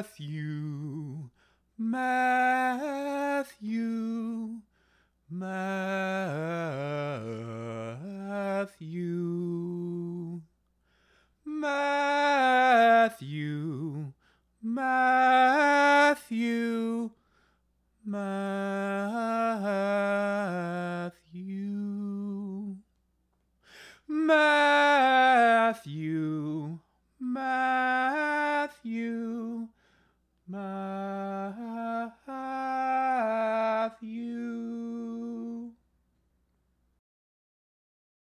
Matthew, Matthew, Matthew, Matthew, Matthew, Matthew, Matthew, Matthew. My